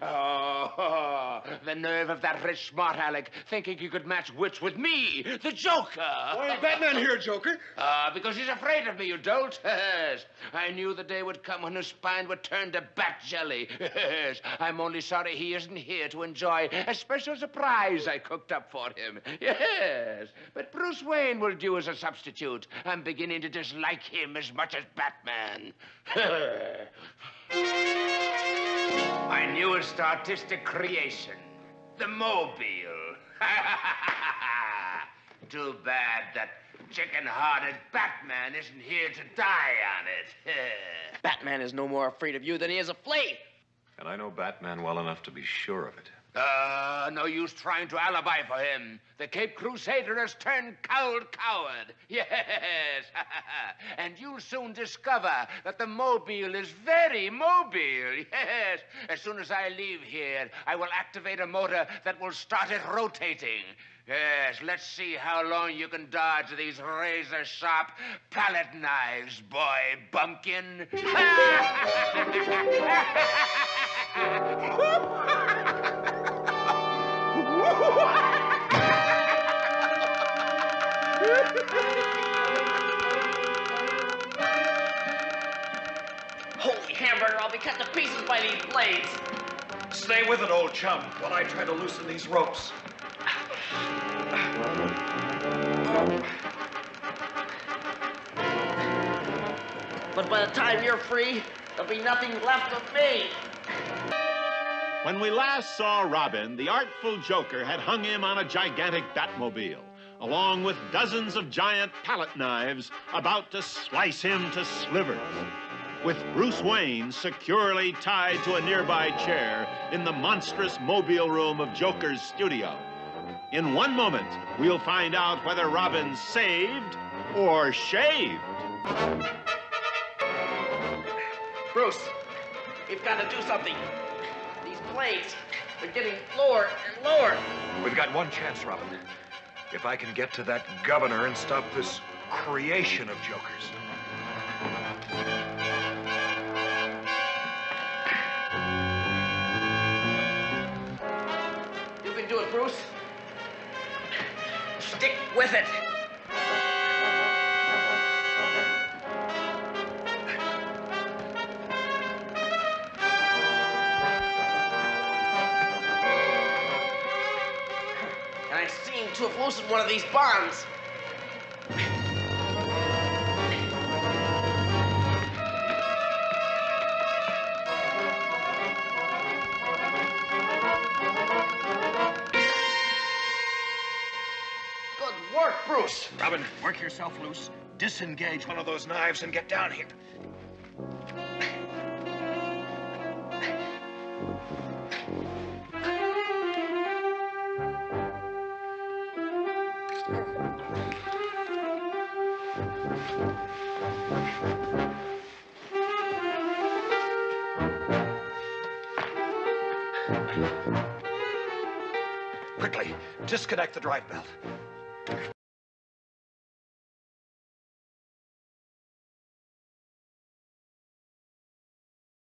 of that rich smart aleck, thinking he could match wits with me, the Joker. Why ain't Batman here, Joker? Ah, because he's afraid of me, you dolt. Yes. I knew the day would come when his spine would turn to bat jelly. Yes. I'm only sorry he isn't here to enjoy a special surprise I cooked up for him. Yes. But Bruce Wayne will do as a substitute. I'm beginning to dislike him as much as Batman. My newest artistic creation, the Mobile. Too bad that chicken-hearted Batman isn't here to die on it. Batman is no more afraid of you than he is of flea. And I know Batman well enough to be sure of it. Uh, no use trying to alibi for him. The Caped Crusader has turned coward coward. Yes. and you'll soon discover that the mobile is very mobile. Yes. As soon as I leave here, I will activate a motor that will start it rotating. Yes, let's see how long you can dodge these razor sharp palette knives, boy bumpkin. Holy hamburger, I'll be cut to pieces by these blades. Stay with it, old chum, while I try to loosen these ropes. But by the time you're free, there'll be nothing left of me. When we last saw Robin, the artful Joker had hung him on a gigantic Batmobile, along with dozens of giant palette knives about to slice him to slivers. With Bruce Wayne securely tied to a nearby chair in the monstrous mobile room of Joker's studio. In one moment, we'll find out whether Robin's saved or shaved. Bruce, we've got to do something. These blades are getting lower and lower. We've got one chance, Robin. If I can get to that governor and stop this creation of Jokers. You can do it, Bruce. Stick with it. I seem to have loosened one of these bonds. Good work, Bruce. Robin, work yourself loose, disengage one of those knives, and get down here. Quickly, disconnect the drive belt.